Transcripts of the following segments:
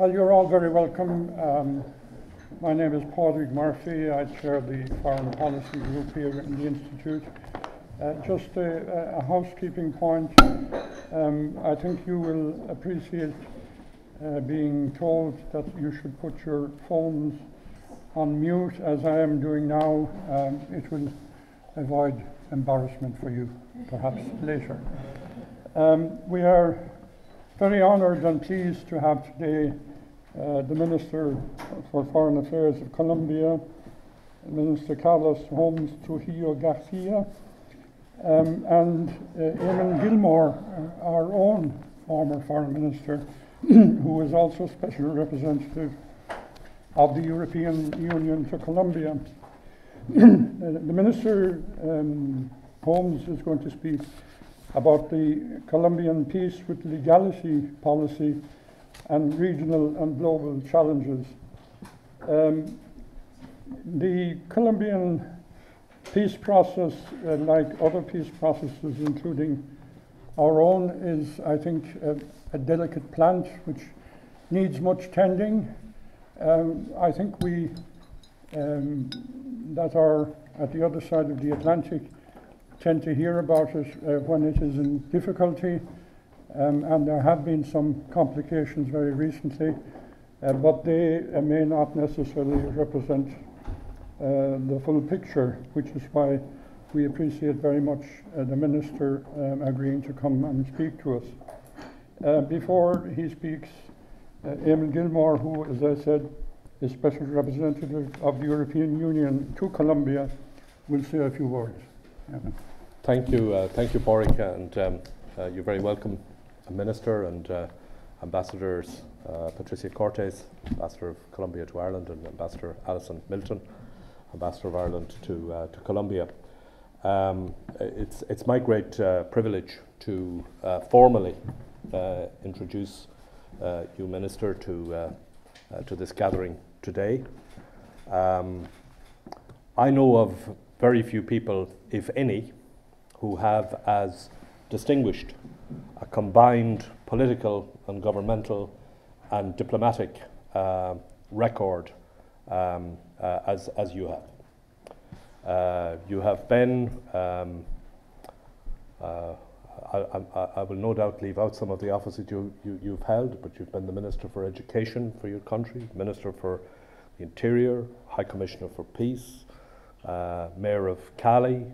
Well, you're all very welcome. Um, my name is Padraig Murphy. I chair the Foreign Policy Group here in the Institute. Uh, just a, a, housekeeping point. Um, I think you will appreciate uh, being told that you should put your phones on mute, as I am doing now. Um, it will avoid embarrassment for you, perhaps later. Um, we are very honoured and pleased to have today uh, the Minister for Foreign Affairs of Colombia, Minister Carlos Holmes Trujillo Garcia, um, and uh, Eamon Gilmore, uh, our own former Foreign Minister, who is also Special Representative of the European Union to Colombia. the Minister um, Holmes is going to speak about the Colombian peace with legality policy and regional and global challenges. Um, the Colombian peace process, uh, like other peace processes, including our own, is, I think, a, a delicate plant which needs much tending. Um, I think we um, that are at the other side of the Atlantic tend to hear about it uh, when it is in difficulty, um, and there have been some complications very recently, uh, but they uh, may not necessarily represent uh, the full picture, which is why we appreciate very much uh, the Minister um, agreeing to come and speak to us. Uh, before he speaks, uh, Eamon Gilmore, who, as I said, is Special Representative of the European Union to Colombia, will say a few words. Thank you, thank you, Padraig, and um, you're very welcome, Minister and uh, Ambassadors uh, Patricia Cortes, Ambassador of Colombia to Ireland, and Ambassador Alison Milton, Ambassador of Ireland to uh, to Colombia. Um, it's it's my great uh, privilege to formally introduce you, Minister, to to this gathering today. Um, I know of very few people, if any, who have as distinguished a combined political and governmental and diplomatic uh, record um, uh, as, as you have. Uh, you have been, um, uh, I, I, I, will no doubt leave out some of the offices you, you, have held, but you've been the Minister for Education for your country, Minister for the Interior, High Commissioner for Peace, uh, Mayor of Cali,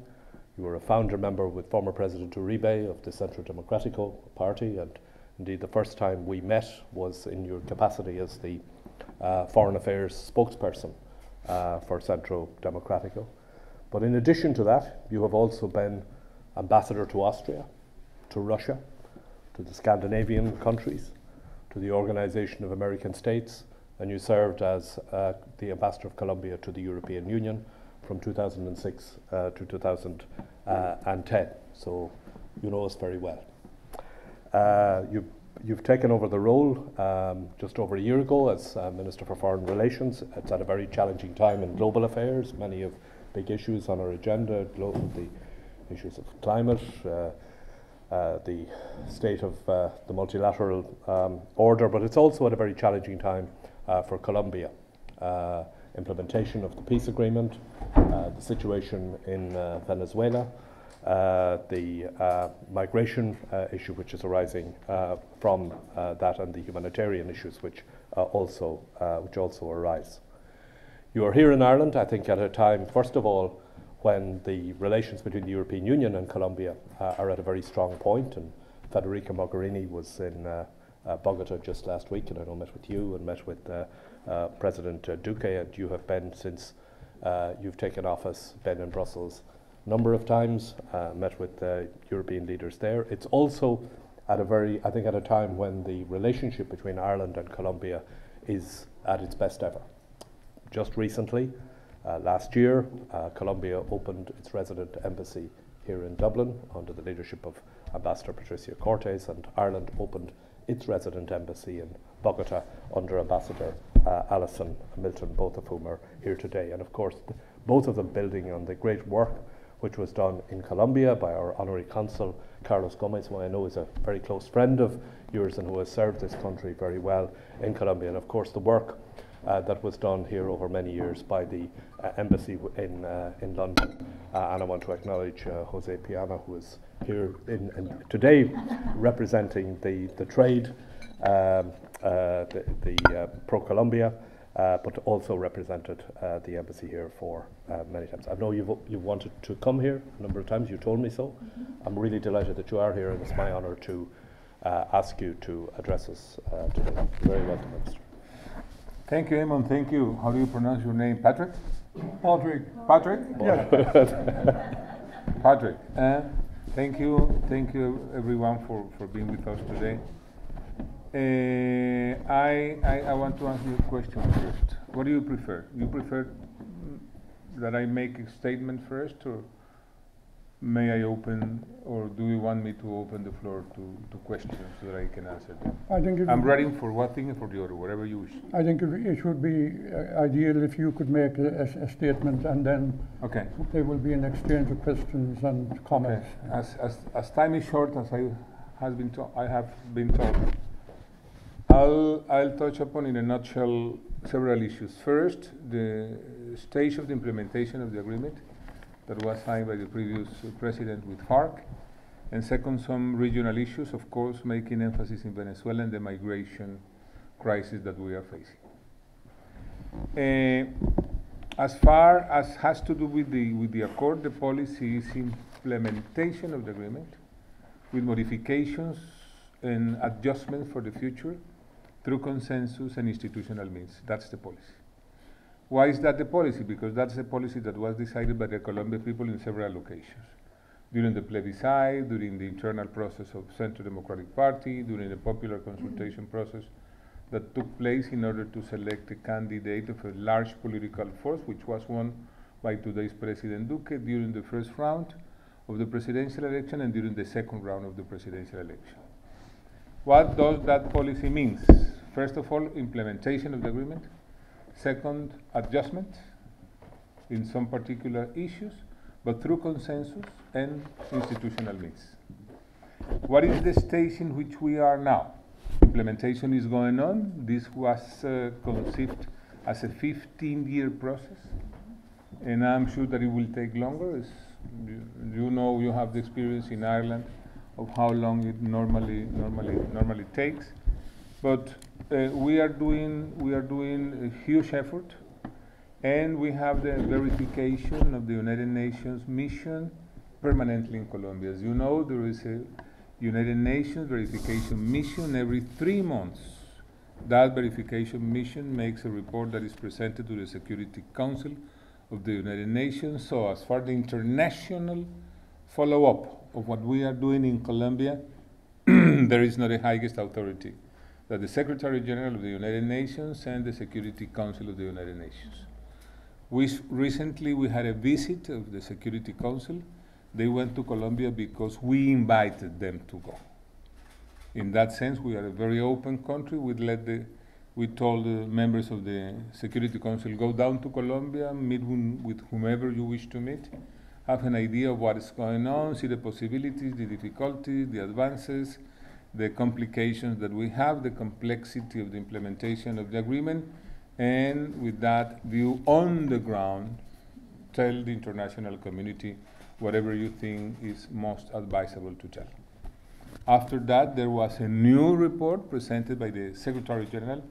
you were a founder member with former President Uribe of the Centro Democratico Party, and indeed the first time we met was in your capacity as the uh, Foreign Affairs spokesperson uh, for Centro Democratico. But in addition to that, you have also been ambassador to Austria, to Russia, to the Scandinavian countries, to the Organization of American States, and you served as uh, the ambassador of Colombia to the European Union from 2006 uh, to 2010. So you know us very well. Uh, you, you've taken over the role um, just over a year ago as uh, Minister for Foreign Relations. It's at a very challenging time in global affairs. Many of big issues on our agenda, the issues of climate, uh, uh, the state of uh, the multilateral um, order, but it's also at a very challenging time uh, for Colombia. Uh, implementation of the peace agreement, uh, the situation in uh, Venezuela, uh, the uh, migration uh, issue which is arising uh, from that, and the humanitarian issues which also which also arise. You are here in Ireland, I think, at a time, first of all, when the relations between the European Union and Colombia are at a very strong point, and Federica Mogherini was in Bogota just last week, and I know met with you and met with uh, President uh, Duque, and you have been since uh, you've taken office, been in Brussels a number of times, met with European leaders there. It's also at a very, I think, at a time when the relationship between Ireland and Colombia is at its best ever. Just recently, uh, last year, uh, Colombia opened its resident embassy here in Dublin under the leadership of Ambassador Patricia Cortes, and Ireland opened its resident embassy in Bogota under Ambassador uh, Alison Milton, both of whom are here today. And of course, both of them building on the great work which was done in Colombia by our Honorary Consul, Carlos Gomez, who I know is a very close friend of yours and who has served this country very well in Colombia. And of course, the work uh, that was done here over many years by the uh, embassy in, uh, in London. Uh, and I want to acknowledge uh, Jose Piana, who is here in, in today representing the, the trade, um, uh, the, the Pro Colombia. Uh, but also represented uh, the embassy here for uh, many times. I know you've, you've wanted to come here a number of times, you told me so. Mm-hmm. I'm really delighted that you are here, and it's my honour to ask you to address us today. You're very welcome, Minister. Thank you, Eamon. Thank you. How do you pronounce your name? Patrick? Patrick. Patrick? Yeah. Patrick. Uh, thank you. Thank you, everyone, for, for being with us today. Uh, I, I, I, want to ask you a question first. What do you prefer? You prefer that I make a statement first, or may I open, or do you want me to open the floor to, to questions so that I can answer them? I think I'm ready for one thing and for the other, whatever you wish. I think it should be uh, ideal if you could make a, a, statement and then okay. there will be an exchange of questions and comments. Okay. As, as, as time is short, as I has been I have been told, I'll, I'll touch upon in a nutshell several issues. First, the stage of the implementation of the agreement that was signed by the previous president with FARC. And second, some regional issues, of course, making emphasis in Venezuela and the migration crisis that we are facing. Uh, as far as has to do with the, with the accord, the policy is implementation of the agreement with modifications and adjustments for the future through consensus and institutional means. That's the policy. Why is that the policy? Because that's the policy that was decided by the Colombian people in several locations. During the plebiscite, during the internal process of Central Democratic Party, during the popular consultation mm-hmm. process that took place in order to select a candidate of a large political force, which was won by today's President Duque during the first round of the presidential election and during the second round of the presidential election. What does that policy mean? First of all, implementation of the agreement. Second, adjustment in some particular issues, but through consensus and institutional means. What is the stage in which we are now? Implementation is going on. This was uh, conceived as a 15 year process, and I'm sure that it will take longer. You, you know, you have the experience in Ireland of how long it normally normally normally takes. But uh, we are doing we are doing a huge effort, and we have the verification of the United Nations mission permanently in Colombia. As you know, there is a United Nations verification mission every three months. That verification mission makes a report that is presented to the Security Council of the United Nations. So, as far as the international follow up of what we are doing in Colombia, there is not a highest authority that the Secretary General of the United Nations and the Security Council of the United Nations. We recently we had a visit of the Security Council. They went to Colombia because we invited them to go. In that sense, we are a very open country. We let the we told the members of the Security Council go down to Colombia, meet with whomever you wish to meet, have an idea of what is going on, see the possibilities, the difficulties, the advances, the complications that we have, the complexity of the implementation of the agreement, and with that view on the ground, tell the international community whatever you think is most advisable to tell. After that, there was a new report presented by the Secretary General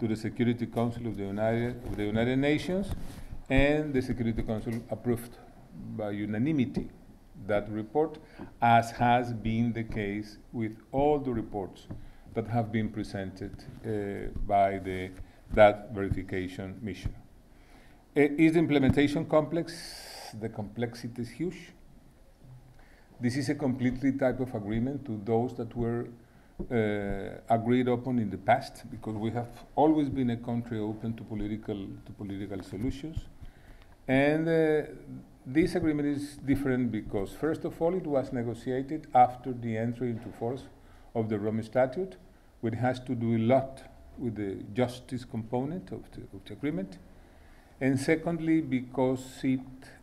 to the Security Council of the United, of the United Nations, and the Security Council approved by unanimity that report, as has been the case with all the reports that have been presented uh, by the, that verification mission. Uh, is the implementation complex? The complexity is huge. This is a completely type of agreement to those that were uh, agreed upon in the past, because we have always been a country open to political to political solutions, and uh, this agreement is different because, first of all, it was negotiated after the entry into force of the Rome Statute, which has to do a lot with the justice component of the, of the agreement. And secondly, because it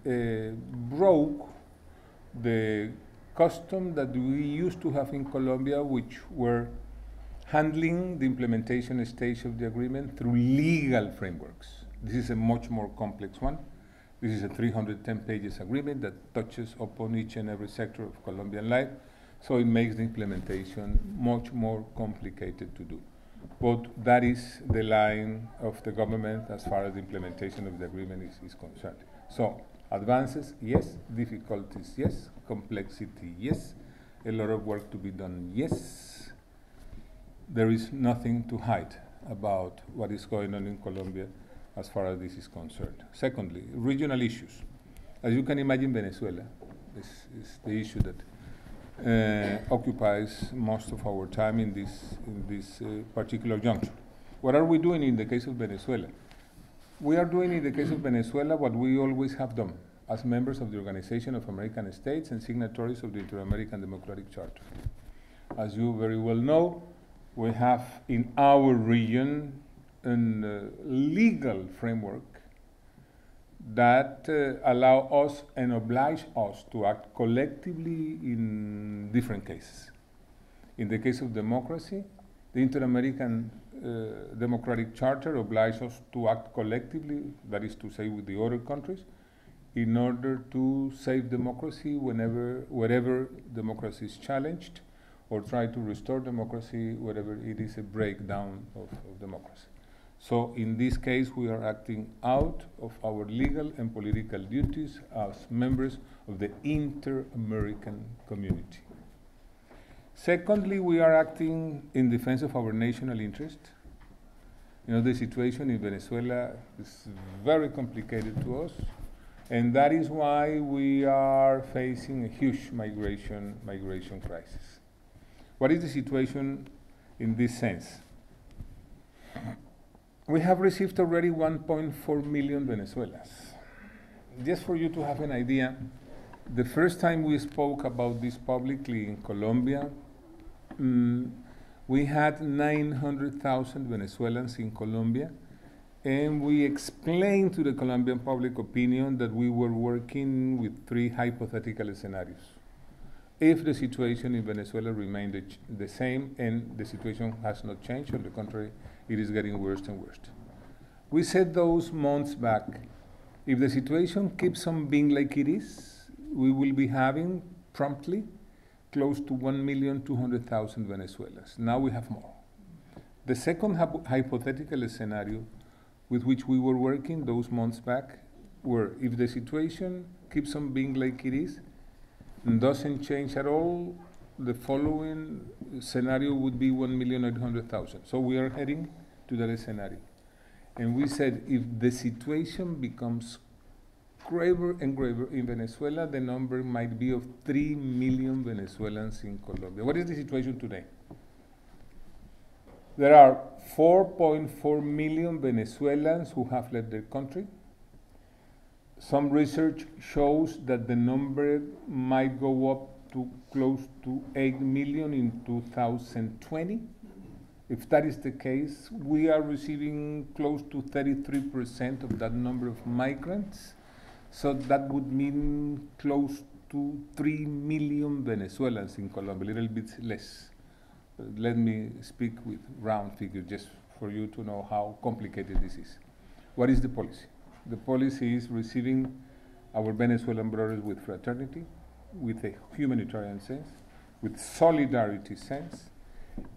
uh, broke the custom that we used to have in Colombia, which were handling the implementation stage of the agreement through legal frameworks. This is a much more complex one. This is a 310 pages agreement that touches upon each and every sector of Colombian life, so it makes the implementation much more complicated to do. But that is the line of the government as far as the implementation of the agreement is, is concerned. So, advances, yes. Difficulties, yes. Complexity, yes. A lot of work to be done, yes. There is nothing to hide about what is going on in Colombia as far as this is concerned. Secondly, regional issues. As you can imagine, Venezuela is, is the issue that uh, occupies most of our time in this, in this uh, particular juncture. What are we doing in the case of Venezuela? We are doing in the case of Venezuela what we always have done as members of the Organization of American States and signatories of the Inter-American Democratic Charter. As you very well know, we have in our region a uh, legal framework that uh, allow us and oblige us to act collectively in different cases. In the case of democracy, the Inter-American uh, Democratic Charter obliges us to act collectively, that is to say with the other countries, in order to save democracy whenever, wherever democracy is challenged, or try to restore democracy wherever it is a breakdown of, of democracy. So in this case, we are acting out of our legal and political duties as members of the inter-American community. Secondly, we are acting in defense of our national interest. You know, the situation in Venezuela is very complicated to us, and that is why we are facing a huge migration, migration crisis. What is the situation in this sense? We have received already 1.4 million Venezuelans. Just for you to have an idea, the first time we spoke about this publicly in Colombia, um, we had 900,000 Venezuelans in Colombia, and we explained to the Colombian public opinion that we were working with three hypothetical scenarios. If the situation in Venezuela remained the same and the situation has not changed, on the contrary, it is getting worse and worse. We said those months back, if the situation keeps on being like it is, we will be having promptly close to 1,200,000 Venezuelans. Now we have more. The second hypothetical scenario with which we were working those months back were if the situation keeps on being like it is and doesn't change at all, the following scenario would be 1,800,000. So we are heading to that scenario. And we said if the situation becomes graver and graver in Venezuela, the number might be of 3 million Venezuelans in Colombia. What is the situation today? There are 4.4 million Venezuelans who have left their country. Some research shows that the number might go up to close to 8 million in 2020. If that is the case, we are receiving close to 33% of that number of migrants. So that would mean close to 3 million Venezuelans in Colombia, a little bit less. But let me speak with round figures just for you to know how complicated this is. What is the policy? The policy is receiving our Venezuelan brothers with fraternity, with a humanitarian sense, with solidarity sense,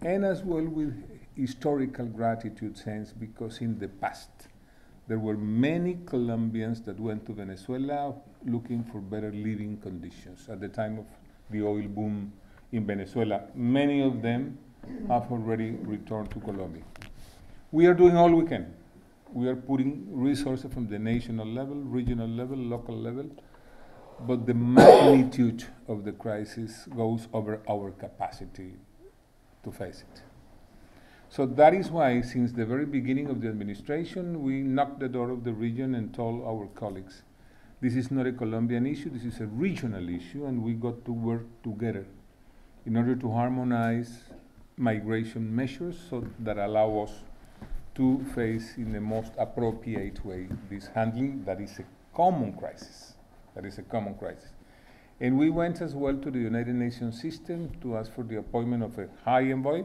and as well with historical gratitude sense because in the past there were many Colombians that went to Venezuela looking for better living conditions at the time of the oil boom in Venezuela. Many of them have already returned to Colombia. We are doing all we can. We are putting resources from the national level, regional level, local level, but the magnitude of the crisis goes over our capacity to face it. So that is why, since the very beginning of the administration, we knocked the door of the region and told our colleagues, this is not a Colombian issue, this is a regional issue, and we got to work together in order to harmonize migration measures so that allow us to face in the most appropriate way this handling that is a common crisis. That is a common crisis. And we went as well to the United Nations system to ask for the appointment of a high envoy,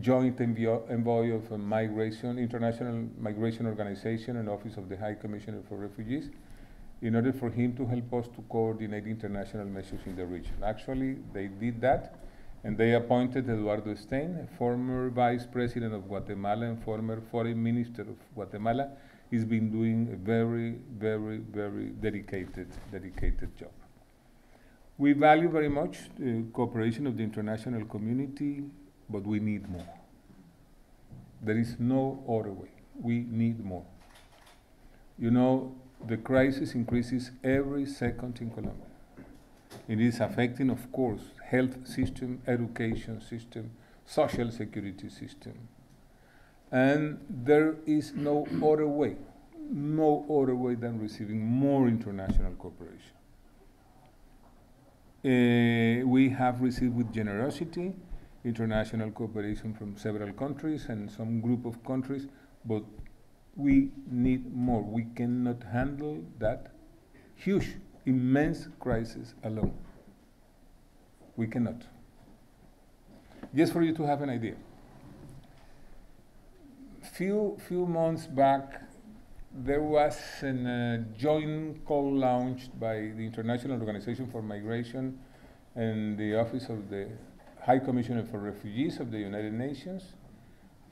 joint envoy of migration, International Migration Organization and Office of the High Commissioner for Refugees, in order for him to help us to coordinate international measures in the region. Actually, they did that, and they appointed Eduardo Stein, former vice president of Guatemala and former foreign minister of Guatemala. He's been doing a very, very, very dedicated, dedicated job. We value very much the cooperation of the international community, but we need more. There is no other way. We need more. You know, the crisis increases every second in Colombia. It is affecting, of course, health system, education system, social security system. And there is no other way, no other way than receiving more international cooperation. Uh, we have received with generosity international cooperation from several countries and some group of countries, but we need more. We cannot handle that huge, immense crisis alone. We cannot. Just for you to have an idea. Few few months back, there was a uh, joint call launched by the International Organization for Migration and the Office of the High Commissioner for Refugees of the United Nations.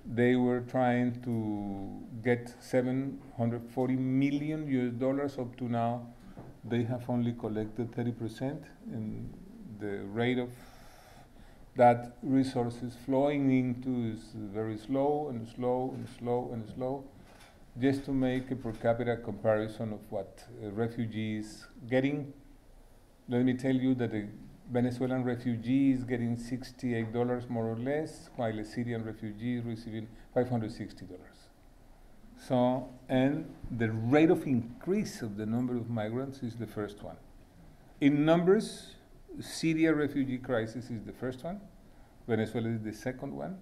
They were trying to get 740 million US dollars up to now. They have only collected 30%, and the rate of that resources flowing into is very slow and slow and slow and slow just to make a per capita comparison of what a refugee is getting, let me tell you that a Venezuelan refugee is getting $68 more or less, while a Syrian refugee is receiving $560. So, and the rate of increase of the number of migrants is the first one. In numbers, Syria refugee crisis is the first one, Venezuela is the second one,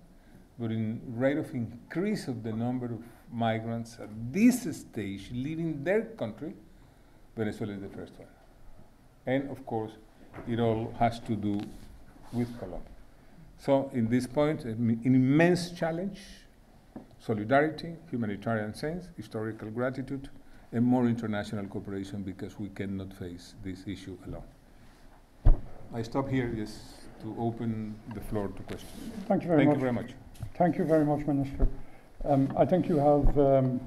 but in rate of increase of the number of migrants at this stage leaving their country, Venezuela is the first one. And of course, it all has to do with Colombia. So, in this point, an immense challenge solidarity, humanitarian sense, historical gratitude, and more international cooperation because we cannot face this issue alone. I stop here just to open the floor to questions. Thank you very Thank much. you very much. Thank you very much, Minister. Um, I think you have um,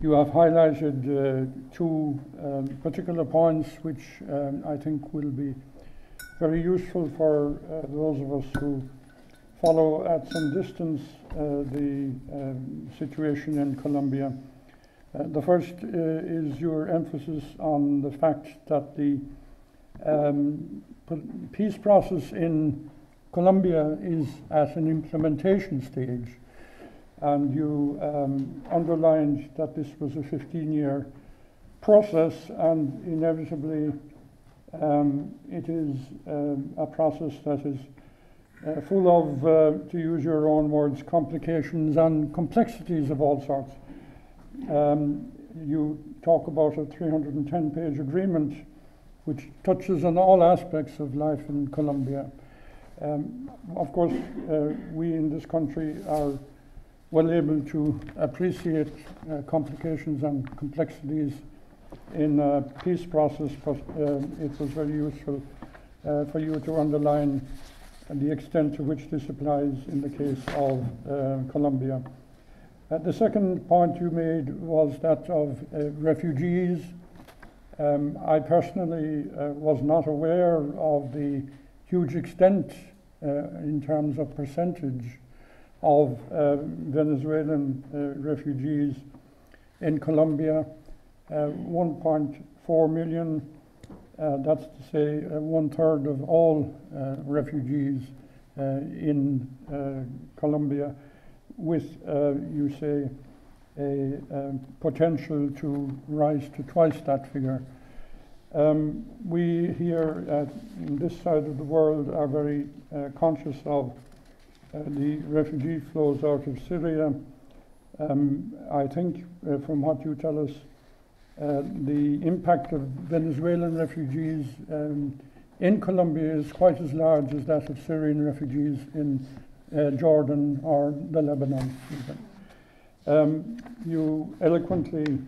you have highlighted uh, two um, particular points which um, I think will be very useful for uh, those of us who follow at some distance uh, the um, situation in Colombia. Uh, the first uh, is your emphasis on the fact that the um, peace process in Colombia is at an implementation stage, and you um, underlined that this was a 15 year process, and inevitably um, it is um, a process that is uh, full of, uh, to use your own words, complications and complexities of all sorts. Um, you talk about a 310 page agreement which touches on all aspects of life in Colombia. Um, of course, uh, we in this country are well able to appreciate uh, complications and complexities in a peace process, but um, it was very useful uh, for you to underline the extent to which this applies in the case of uh, Colombia. Uh, the second point you made was that of uh, refugees. Um, I personally uh, was not aware of the huge extent uh, in terms of percentage of uh, Venezuelan uh, refugees in Colombia. Uh, 1.4 million, uh, that's to say one third of all refugees in Colombia, with, you say, a um, potential to rise to twice that figure. Um, we here at in this side of the world are very uh, conscious of uh, the refugee flows out of Syria. Um, I think uh, from what you tell us, uh, the impact of Venezuelan refugees um, in Colombia is quite as large as that of Syrian refugees in uh, Jordan or the Lebanon. Even. Um, you eloquently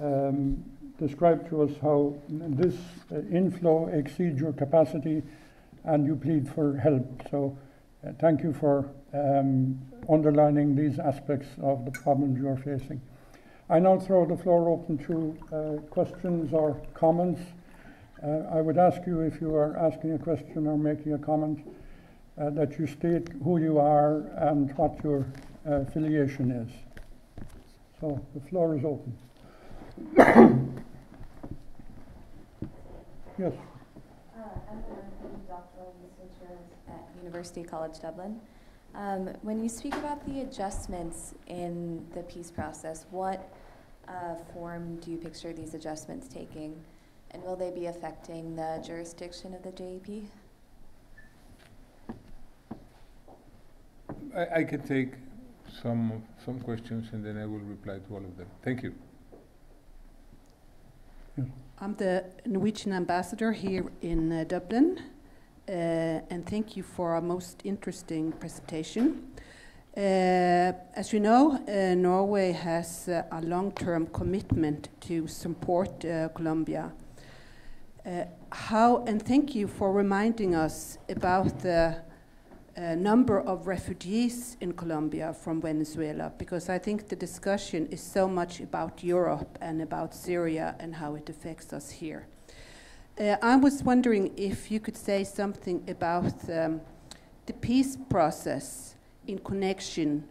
um, described to us how this uh, inflow exceeds your capacity and you plead for help. So, uh, thank you for um, underlining these aspects of the problems you are facing. I now throw the floor open to uh, questions or comments. Uh, I would ask you if you are asking a question or making a comment uh, that you state who you are and what your uh, affiliation is. So the floor is open. yes. Uh, I'm a doctoral researcher at University College Dublin. Um, when you speak about the adjustments in the peace process, what uh, form do you picture these adjustments taking? And will they be affecting the jurisdiction of the JEP? I, I can take some, some questions and then I will reply to all of them. Thank you. I'm the Norwegian ambassador here in uh, Dublin, uh, and thank you for a most interesting presentation. Uh, as you know, uh, Norway has uh, a long-term commitment to support uh, Colombia. How and thank you for reminding us about the uh, number of refugees in Colombia from Venezuela, because I think the discussion is so much about Europe and about Syria and how it affects us here. Uh, I was wondering if you could say something about um, the peace process in connection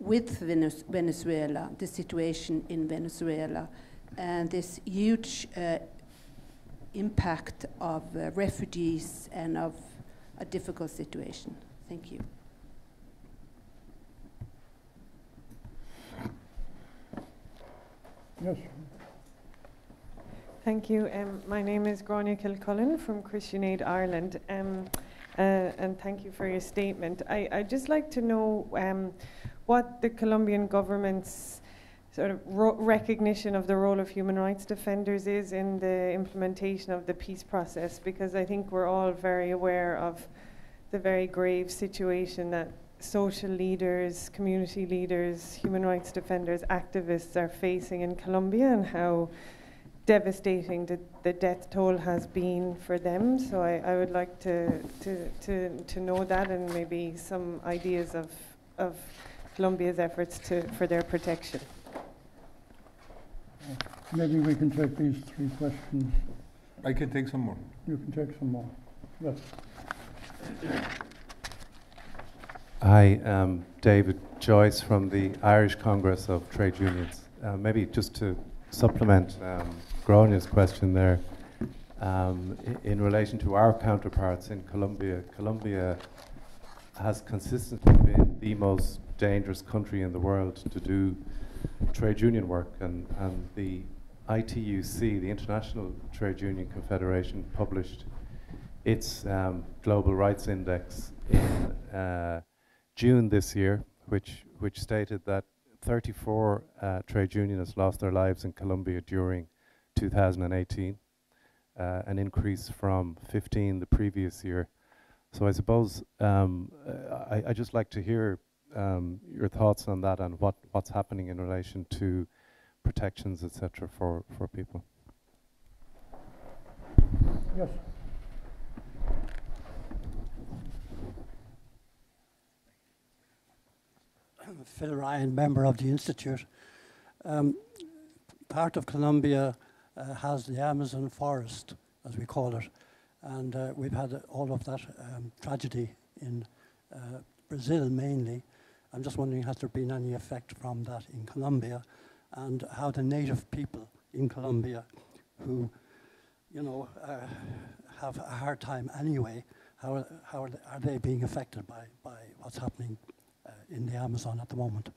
with Venez- Venezuela, the situation in Venezuela, and this huge uh, impact of uh, refugees and of a difficult situation. Thank you. Yes. Thank you. Um, my name is Grania Kilcullen from Christian Aid Ireland, um, uh, and thank you for your statement. I, I'd just like to know um, what the Colombian government's sort of ro- recognition of the role of human rights defenders is in the implementation of the peace process, because I think we're all very aware of the very grave situation that social leaders, community leaders, human rights defenders, activists are facing in Colombia and how devastating the, the death toll has been for them. So I, I would like to, to, to, to know that and maybe some ideas of, of Colombia's efforts to, for their protection. Maybe we can take these three questions. I can take some more. You can take some more. Yes. Hi, um, David Joyce from the Irish Congress of Trade Unions. Uh, maybe just to supplement um, Grania's question there, um, in relation to our counterparts in Colombia, Colombia has consistently been the most dangerous country in the world to do trade union work, and, and the ITUC, the International Trade Union Confederation, published its um, Global Rights Index in uh, June this year, which, which stated that 34 uh, trade unionists lost their lives in Colombia during 2018, uh, an increase from 15 the previous year. So I suppose um, I, I just like to hear um, your thoughts on that and what, what's happening in relation to protections, etc., for, for people. Yes. Phil Ryan, member of the Institute. Um, part of Colombia uh, has the Amazon forest, as we call it, and uh, we've had all of that um, tragedy in uh, Brazil mainly. I'm just wondering, has there been any effect from that in Colombia, and how the native people in Colombia, who, you know, uh, have a hard time anyway, how, how are, they, being affected by, by what's happening in the Amazon at the moment?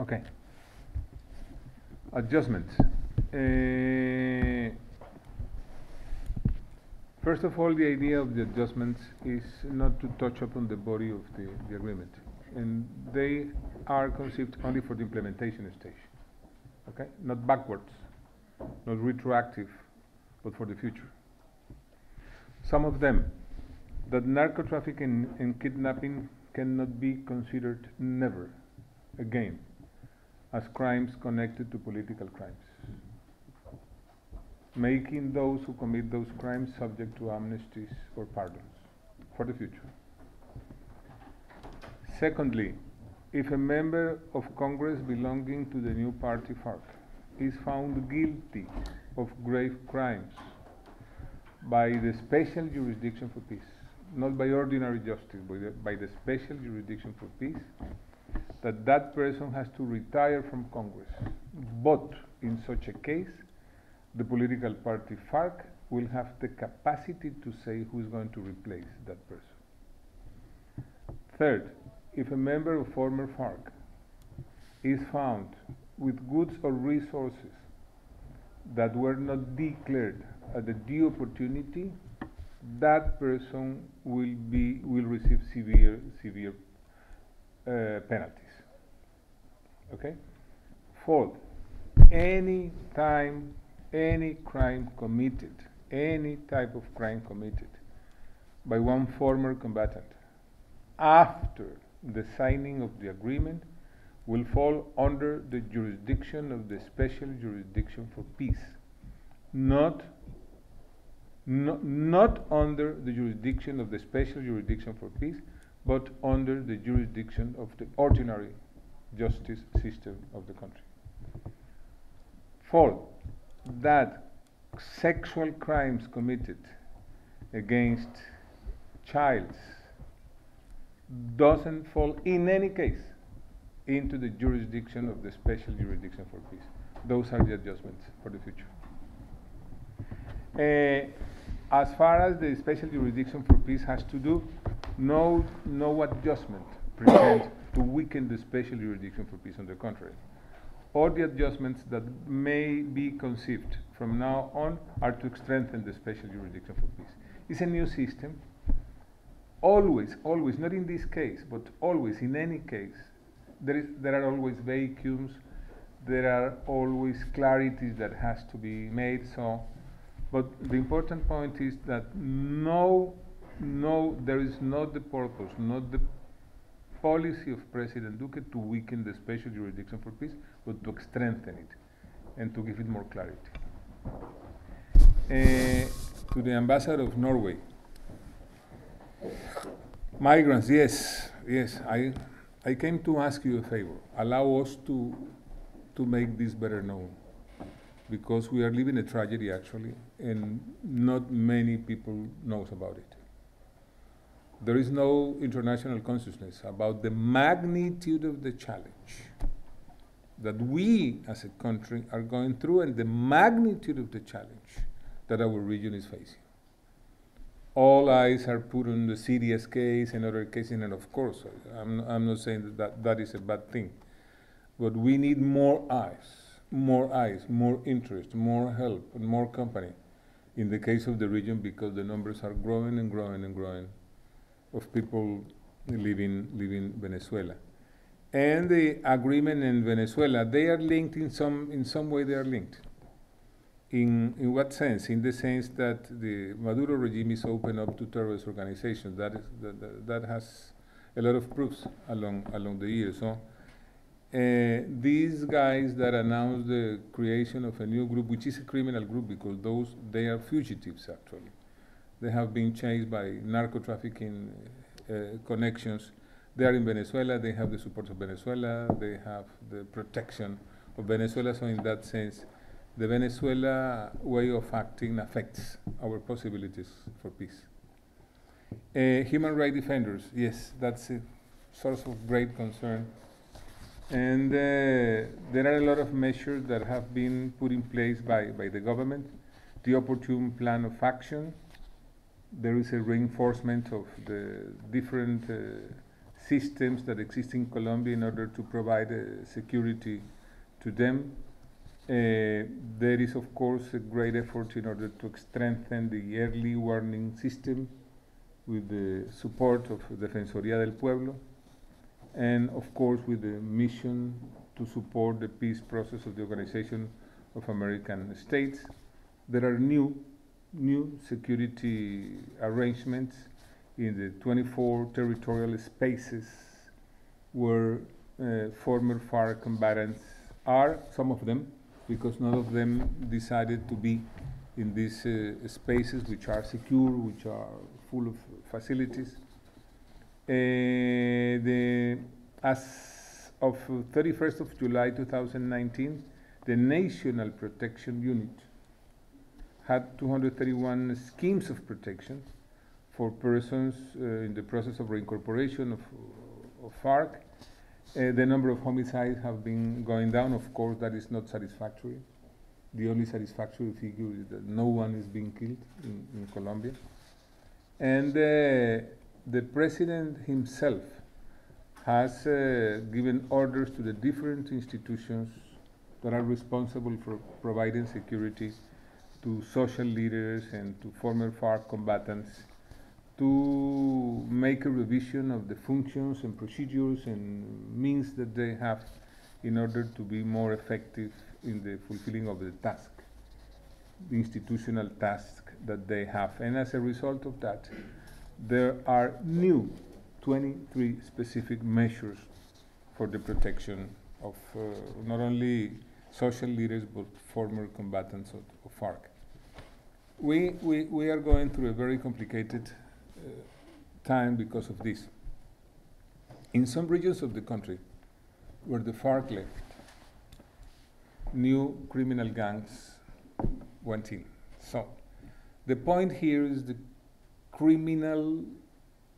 Okay. Adjustment. Uh, First of all, the idea of the adjustments is not to touch upon the body of the, the agreement. And they are conceived only for the implementation stage. Okay? Not backwards, not retroactive, but for the future. Some of them, that narco trafficking and kidnapping cannot be considered never again as crimes connected to political crimes making those who commit those crimes subject to amnesties or pardons for the future. Secondly, if a member of Congress belonging to the new party FARC is found guilty of grave crimes by the special jurisdiction for peace, not by ordinary justice, but by the special jurisdiction for peace, that that person has to retire from Congress. But in such a case, the political party FARC will have the capacity to say who is going to replace that person. Third, if a member of former FARC is found with goods or resources that were not declared at the due opportunity, that person will be will receive severe severe uh, penalties. Okay. Fourth, any time any crime committed, any type of crime committed by one former combatant after the signing of the agreement will fall under the jurisdiction of the special jurisdiction for peace, not, no, not under the jurisdiction of the special jurisdiction for peace, but under the jurisdiction of the ordinary justice system of the country. Fourth, that sexual crimes committed against childs doesn't fall in any case into the jurisdiction of the special jurisdiction for peace. Those are the adjustments for the future. Uh, as far as the special jurisdiction for peace has to do, no, no adjustment pretend to weaken the special jurisdiction for peace. On the contrary, all the adjustments that may be conceived from now on are to strengthen the special jurisdiction for peace. It's a new system. Always, always, not in this case, but always, in any case, there, is, there are always vacuums, there are always clarities that has to be made. So, but the important point is that no, no, there is not the purpose, not the policy of President Duque to weaken the special jurisdiction for peace, but to strengthen it and to give it more clarity. Uh, to the ambassador of Norway, migrants, yes, yes, I, I came to ask you a favor. Allow us to, to make this better known, because we are living a tragedy actually, and not many people knows about it there is no international consciousness about the magnitude of the challenge that we as a country are going through and the magnitude of the challenge that our region is facing. All eyes are put on the CDS case and other cases, and of course, I'm, I'm not saying that, that that is a bad thing, but we need more eyes, more eyes, more interest, more help, and more company in the case of the region because the numbers are growing and growing and growing of people leaving, leaving Venezuela. And the agreement in Venezuela, they are linked in some, in some way they are linked. In, in what sense? In the sense that the Maduro regime is open up to terrorist organizations. That, is, that, that, has a lot of proofs along, along the years. So uh, these guys that announced the creation of a new group, which is a criminal group because those, they are fugitives actually. They have been chased by narco trafficking uh, connections. They are in Venezuela. They have the support of Venezuela. They have the protection of Venezuela. So, in that sense, the Venezuela way of acting affects our possibilities for peace. Uh, human rights defenders, yes, that's a source of great concern. And uh, there are a lot of measures that have been put in place by, by the government. The opportune plan of action, there is a reinforcement of the different uh, systems that exist in Colombia in order to provide uh, security to them. Uh, there is, of course, a great effort in order to strengthen the early warning system with the support of Defensoría del Pueblo, and of course, with the mission to support the peace process of the Organization of American States. There are new, new security arrangements in the 24 territorial spaces where uh, former FARC combatants are, some of them, because none of them decided to be in these uh, spaces which are secure, which are full of facilities. Uh, the, as of 31st of July 2019, the National Protection Unit had 231 schemes of protection for persons uh, in the process of reincorporation of, of FARC. Uh, the number of homicides have been going down. Of course, that is not satisfactory. The only satisfactory figure is that no one is being killed in, in Colombia. And uh, the president himself has uh, given orders to the different institutions that are responsible for providing security to social leaders and to former FARC combatants to make a revision of the functions and procedures and means that they have in order to be more effective in the fulfilling of the task, the institutional task that they have. And as a result of that, there are new 23 specific measures for the protection of uh, not only social leaders but former combatants of, of FARC. We, we, we are going through a very complicated Uh, time because of this. In some regions of the country where the FARC left, new criminal gangs went in. So the point here is the criminal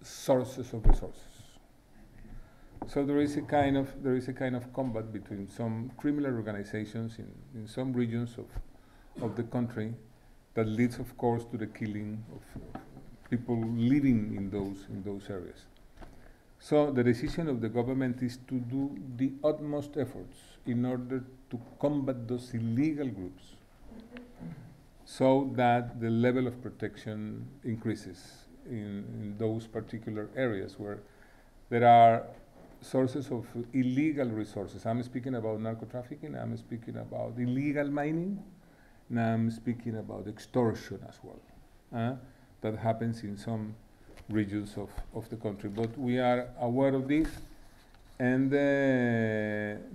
sources of resources. So there is a kind of there is a kind of combat between some criminal organizations in, in some regions of of the country that leads, of course, to the killing of people living in those in those areas. So the decision of the government is to do the utmost efforts in order to combat those illegal groups so that the level of protection increases in, in those particular areas where there are sources of illegal resources. I'm speaking about narco trafficking, I'm speaking about illegal mining, and I'm speaking about extortion as well. Uh, that happens in some regions of, of the country. But we are aware of this, and uh,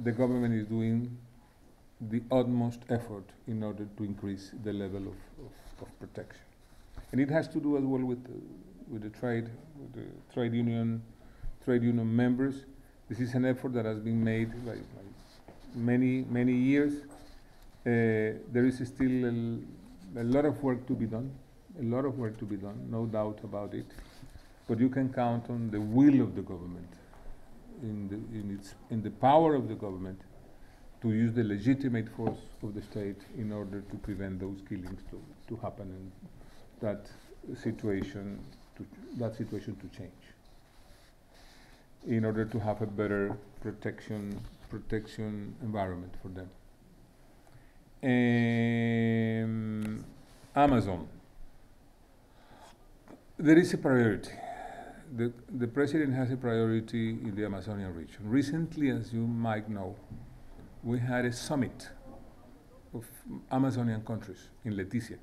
the government is doing the utmost effort in order to increase the level of, of, of protection. And it has to do as well with, uh, with the trade, with the trade union, trade union members. This is an effort that has been made by, by many, many years. Uh, there is still a, a lot of work to be done, a lot of work to be done, no doubt about it. But you can count on the will of the government, in the, in its, in the power of the government to use the legitimate force of the state in order to prevent those killings to, to happen and that situation to that situation to change in order to have a better protection protection environment for them. Um, Amazon. There is a priority. The, the president has a priority in the Amazonian region. Recently, as you might know, we had a summit of Amazonian countries in Leticia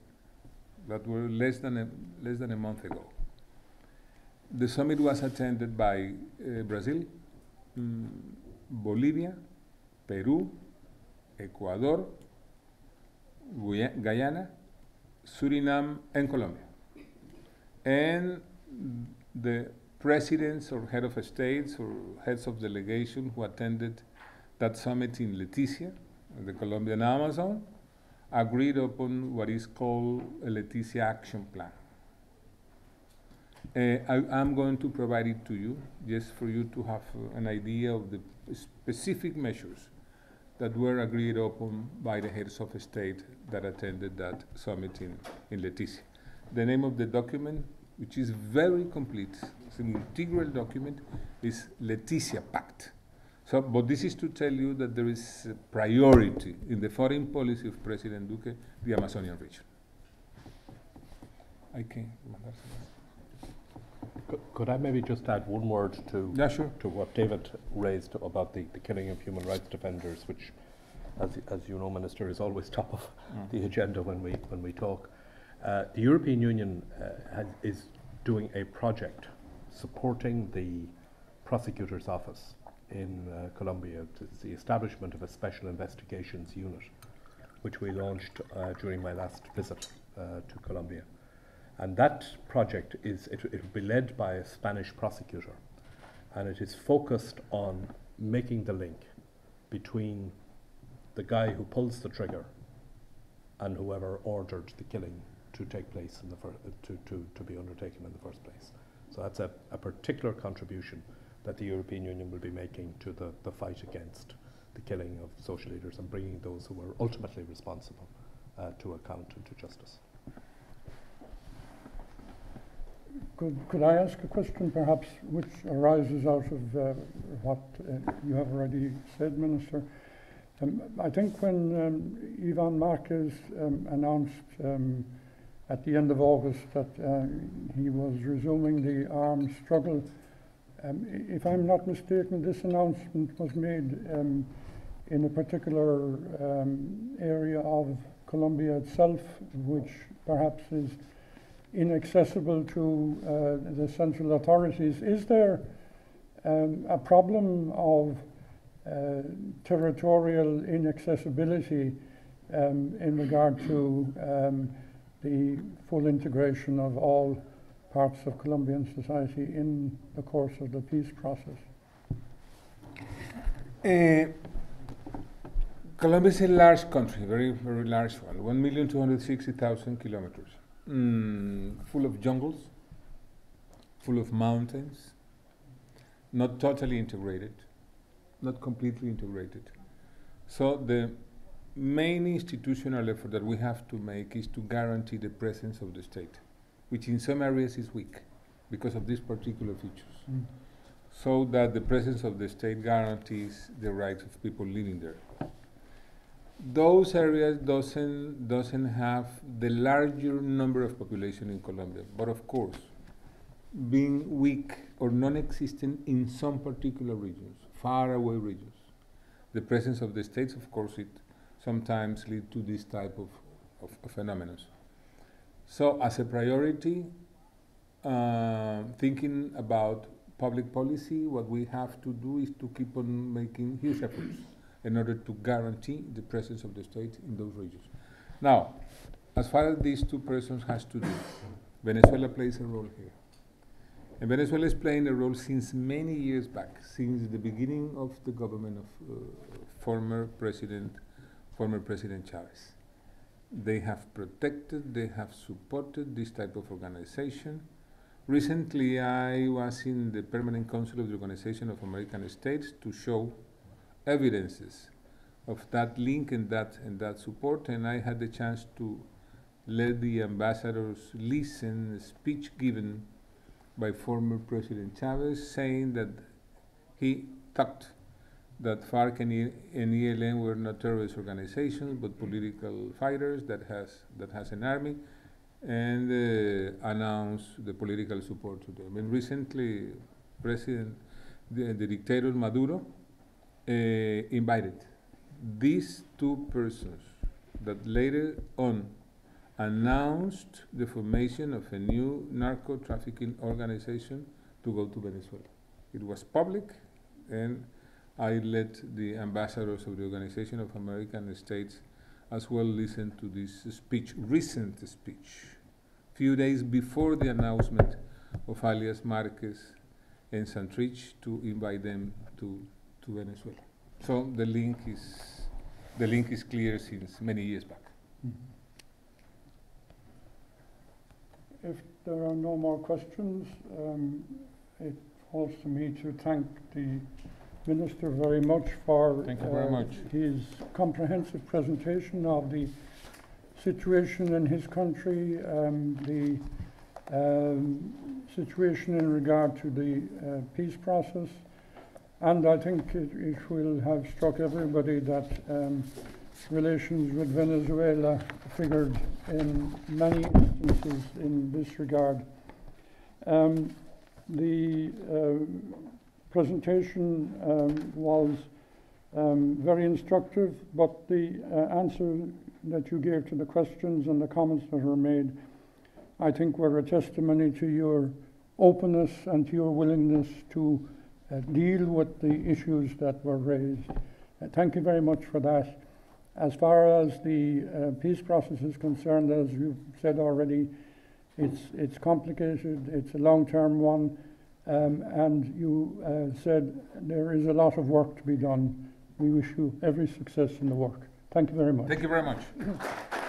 that were less than a, less than a month ago. The summit was attended by uh, Brazil, mm, Bolivia, Peru, Ecuador, Guyana, Suriname, and Colombia. And the presidents or head of states or heads of delegation who attended that summit in Leticia, the Colombian Amazon, agreed upon what is called a Leticia Action Plan. Uh, I, am going to provide it to you just for you to have uh, an idea of the specific measures that were agreed upon by the heads of state that attended that summit in, in Leticia. The name of the document, which is very complete, it's an integral document, is Leticia Pact. So, but this is to tell you that there is a priority in the foreign policy of President Duque, the Amazonian region. I can. Could, could I maybe just add one word to Yeah, sure. to what David raised about the, the killing of human rights defenders, which, as, as you know, Minister, is always top of Mm. the agenda when we, when we talk. Uh, the European Union uh, has, is doing a project supporting the prosecutor's office in uh, Colombia. It's the establishment of a special investigations unit, which we launched uh, during my last visit uh, to Colombia. And that project is, it, it will be led by a Spanish prosecutor and it is focused on making the link between the guy who pulls the trigger and whoever ordered the killing to take place in the fir- uh, to, to, to be undertaken in the first place. So that's a, a particular contribution that the European Union will be making to the, the fight against the killing of social leaders and bringing those who were ultimately responsible uh, to account and to justice. Could, could I ask a question perhaps which arises out of uh, what uh, you have already said, Minister? Um, I think when um, Ivan Marquez um, announced um, at the end of August that uh, he was resuming the armed struggle, um, if I'm not mistaken, this announcement was made um, in a particular um, area of Colombia itself, which perhaps is inaccessible to uh, the central authorities. Is there um, a problem of uh, territorial inaccessibility um, in regard to um, the full integration of all parts of Colombian society in the course of the peace process? Uh, Colombia is a large country, very, very large one, 1,260,000 kilometers, mm, full of jungles, full of mountains, not totally integrated, not completely integrated. So the main institutional effort that we have to make is to guarantee the presence of the state, which in some areas is weak because of these particular features mm. so that the presence of the state guarantees the rights of people living there. Those areas doesn't doesn't have the larger number of population in Colombia, but of course, being weak or non-existent in some particular regions, far away regions, the presence of the states, of course, it sometimes lead to this type of, of, of phenomena. So, as a priority, uh, thinking about public policy, what we have to do is to keep on making huge efforts in order to guarantee the presence of the state in those regions. Now, as far as these two persons has to do, Venezuela plays a role here. And Venezuela is playing a role since many years back, since the beginning of the government of uh, former President, former President Chavez. They have protected, they have supported this type of organization. Recently, I was in the Permanent Council of the Organization of American States to show evidences of that link and that and that support, and I had the chance to let the ambassadors listen speech given by former President Chavez, saying that he thought that FARC and, and ELN were not terrorist organizations but political fighters that has that has an army, and uh, the political support to them. And recently, President, the, the dictator Maduro, uh, invited these two persons that later on announced the formation of a new narco trafficking organization to go to Venezuela. It was public, and I let the ambassadors of the Organization of American States as well listen to this speech, recent speech, few days before the announcement of alias Marquez and Santrich to invite them to, to Venezuela. So the link is the link is clear since many years back. If there are no more questions, um, it falls to me to thank the Minister very much for Thank you very uh, much. his comprehensive presentation of the situation in his country, um, the um, situation in regard to the uh, peace process, And I think it, it will have struck everybody that um, relations with Venezuela figured in many instances in this regard. Um, the uh, presentation um, was um, very instructive, but the uh, answer that you gave to the questions and the comments that were made, I think, were a testimony to your openness and to your willingness to uh, deal with the issues that were raised. Uh, thank you very much for that. As far as the uh, peace process is concerned, as you've said already, it's, it's complicated, it's a long term one, um, and you uh, said there is a lot of work to be done. We wish you every success in the work. Thank you very much. Thank you very much.